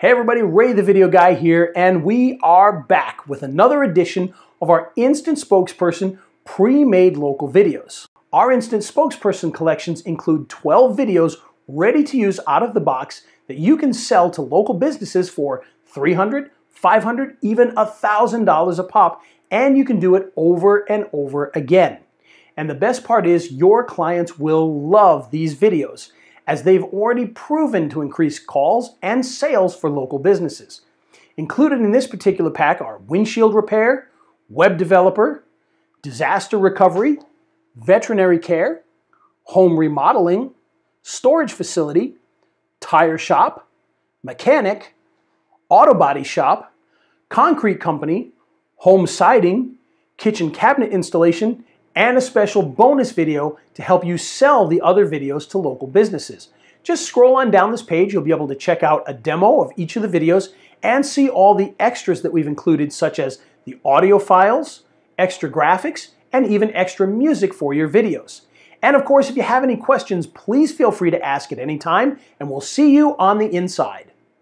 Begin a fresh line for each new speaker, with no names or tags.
Hey everybody, Ray the Video Guy here, and we are back with another edition of our Instant Spokesperson pre-made local videos. Our Instant Spokesperson collections include 12 videos ready to use out of the box that you can sell to local businesses for 300, 500, even $1,000 a pop, and you can do it over and over again. And the best part is your clients will love these videos as they've already proven to increase calls and sales for local businesses. Included in this particular pack are windshield repair, web developer, disaster recovery, veterinary care, home remodeling, storage facility, tire shop, mechanic, auto body shop, concrete company, home siding, kitchen cabinet installation, and a special bonus video to help you sell the other videos to local businesses. Just scroll on down this page, you'll be able to check out a demo of each of the videos and see all the extras that we've included, such as the audio files, extra graphics, and even extra music for your videos. And of course, if you have any questions, please feel free to ask at any time, and we'll see you on the inside.